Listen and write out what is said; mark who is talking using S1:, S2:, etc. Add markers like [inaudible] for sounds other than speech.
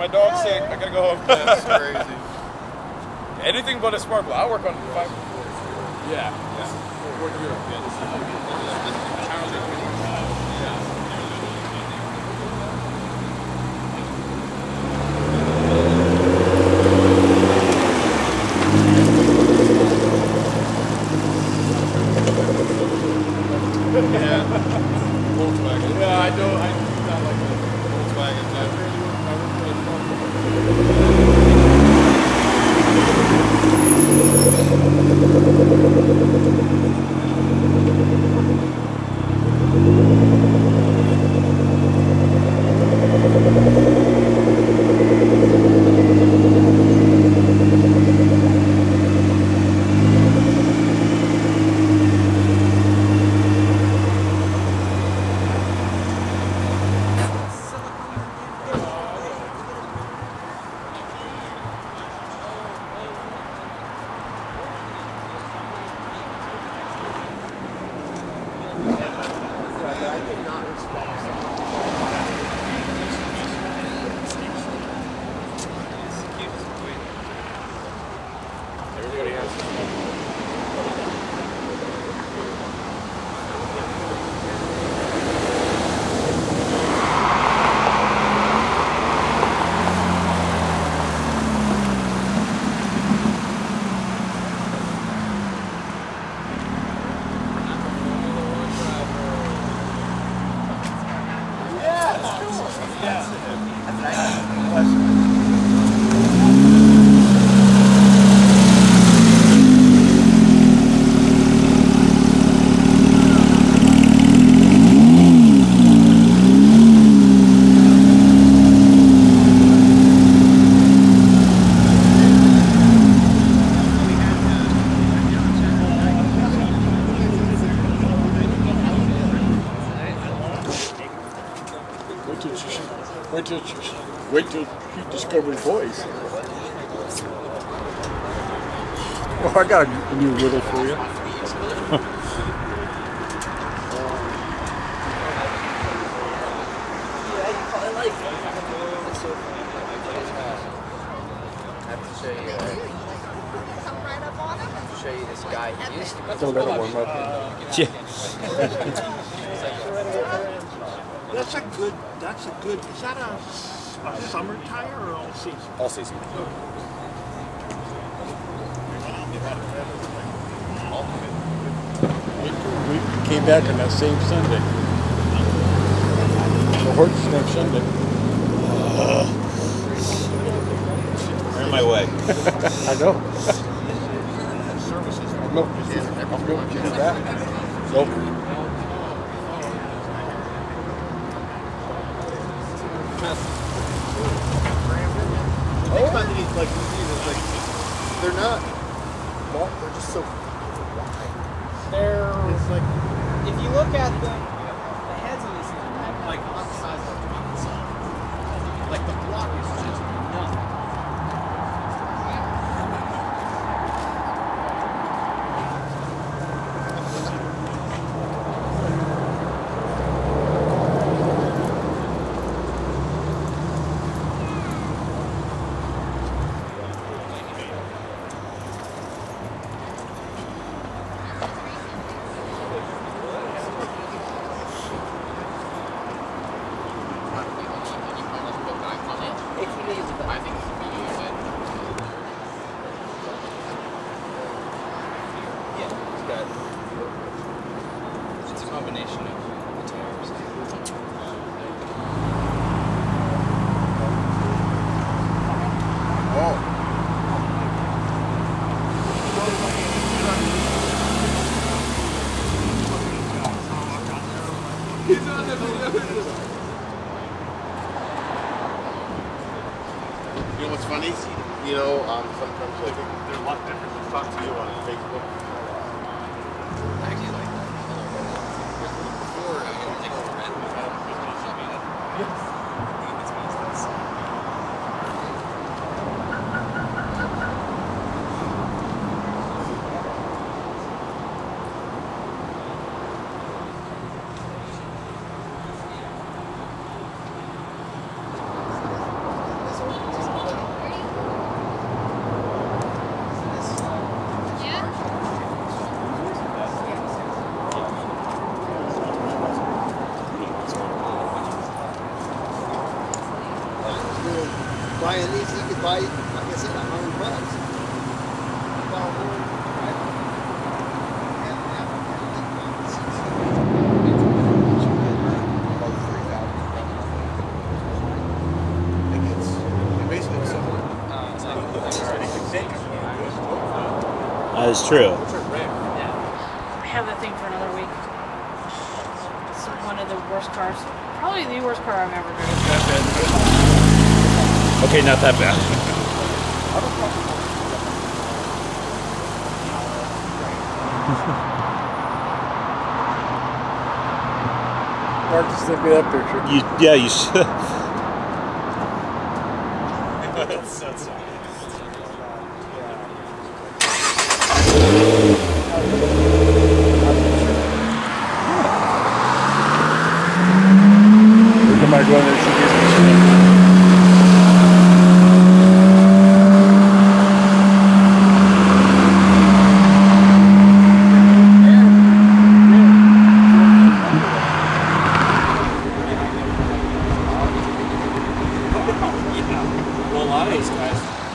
S1: My dog's sick. I gotta go home.
S2: That's [laughs] crazy.
S1: Anything but a sparkle. I work on five.
S3: Yeah. yeah. Or Europe. Yeah. This is
S2: Yeah. Volkswagen.
S3: Yeah, I know. I do not like that.
S2: Volkswagen.
S3: I
S2: Yeah.
S3: really work. I work for a farm.
S1: Everybody
S3: wait till she discovers voice. Oh, I got a new riddle for you.
S4: Show you. He to be
S3: Don't warm up.
S5: That's a good, that's a good, is that a, a summer tire or all season?
S1: All season.
S3: We came back on that same Sunday. The horse next Sunday.
S6: You're in my way.
S3: I know. No, I'm going to do that. Nope.
S2: Think like, these, like, they're not, long, they're just so wide.
S7: They're,
S2: It's like,
S7: if you look at the, the heads of these things, like about the size of a. Like the block is just
S4: It's a combination of the tires.
S2: you know what's funny? You know, um, sometimes like, they're a lot different than talk to you on Facebook.
S4: I actually like that. Before, I mean, like, red was out. It's business.
S8: This one
S2: right, like I said, a hundred bucks. About one, right? And, yeah, and it's- about three thousand. It gets, it basically, so,
S6: That is true.
S8: I have that thing for another week. It's one of the worst cars. Probably the worst car I've ever driven.
S6: Okay, not that bad.
S3: Mark just send me that picture.
S6: You, yeah, you should. [laughs] guys.